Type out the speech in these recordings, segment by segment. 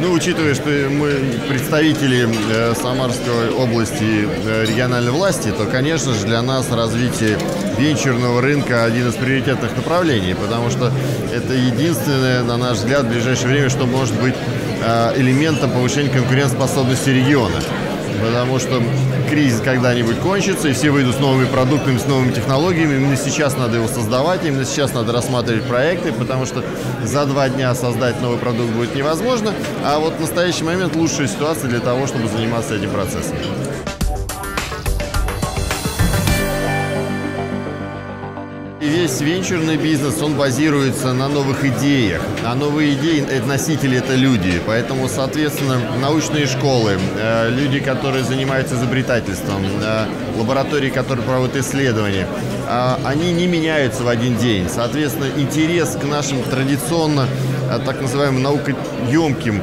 Ну, учитывая, что мы представители э, Самарской области э, региональной власти, то, конечно же, для нас развитие венчурного рынка один из приоритетных направлений, потому что это единственное, на наш взгляд, в ближайшее время, что может быть э, элементом повышения конкурентоспособности региона потому что кризис когда-нибудь кончится, и все выйдут с новыми продуктами, с новыми технологиями. Именно сейчас надо его создавать, именно сейчас надо рассматривать проекты, потому что за два дня создать новый продукт будет невозможно, а вот в настоящий момент лучшая ситуация для того, чтобы заниматься этим процессом. весь венчурный бизнес, он базируется на новых идеях. А новые идеи, носители, это люди. Поэтому, соответственно, научные школы, э, люди, которые занимаются изобретательством, э, лаборатории, которые проводят исследования, они не меняются в один день. Соответственно, интерес к нашим традиционно так называемым наукоемким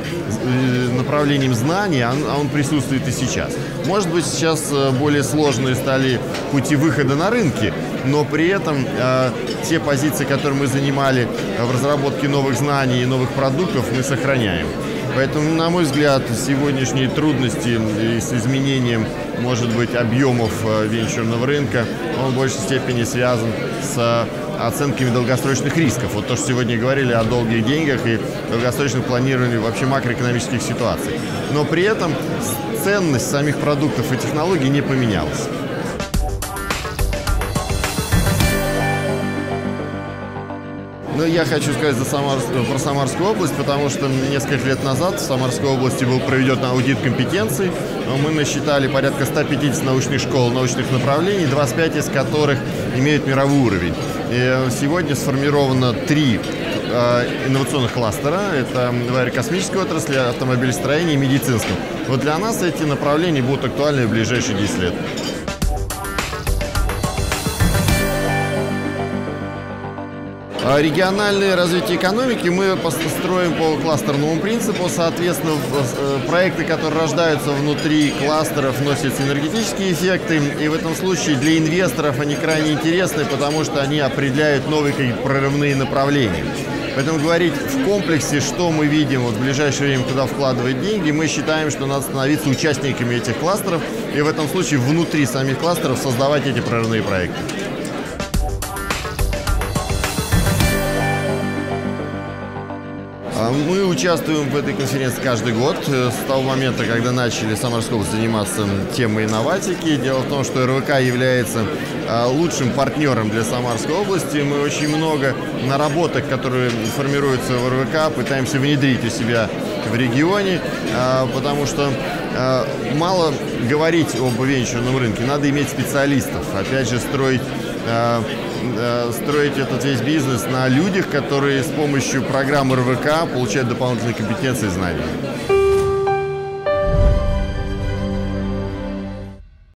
направлениям знаний, он, он присутствует и сейчас. Может быть, сейчас более сложные стали пути выхода на рынки, но при этом э, те позиции, которые мы занимали в разработке новых знаний и новых продуктов, мы сохраняем. Поэтому, на мой взгляд, сегодняшние трудности с изменением, может быть, объемов э, венчурного рынка, он в большей степени связан с оценками долгосрочных рисков. Вот то, что сегодня говорили о долгих деньгах и долгосрочном планировании вообще макроэкономических ситуаций. Но при этом ценность самих продуктов и технологий не поменялась. Ну, я хочу сказать за Самарскую, про Самарскую область, потому что несколько лет назад в Самарской области был проведен аудит компетенций. Мы насчитали порядка 150 научных школ, научных направлений, 25 из которых имеют мировой уровень. И сегодня сформировано три э, инновационных кластера. Это в аэрокосмической отрасли, автомобилестроении и медицинском. Вот для нас эти направления будут актуальны в ближайшие 10 лет. Региональное развитие экономики мы построим по кластерному принципу. Соответственно, э, проекты, которые рождаются внутри кластеров, носят энергетические эффекты. И в этом случае для инвесторов они крайне интересны, потому что они определяют новые прорывные направления. Поэтому говорить в комплексе, что мы видим вот в ближайшее время, куда вкладывать деньги, мы считаем, что надо становиться участниками этих кластеров и в этом случае внутри самих кластеров создавать эти прорывные проекты. Мы участвуем в этой конференции каждый год э, с того момента, когда начали Самарскую заниматься темой инноватики. Дело в том, что РВК является а, лучшим партнером для Самарской области. Мы очень много наработок, которые формируются в РВК, пытаемся внедрить у себя в регионе, а, потому что мало говорить об венчурном рынке, надо иметь специалистов. Опять же, строить строить этот весь бизнес на людях, которые с помощью программы РВК получают дополнительные компетенции и знания.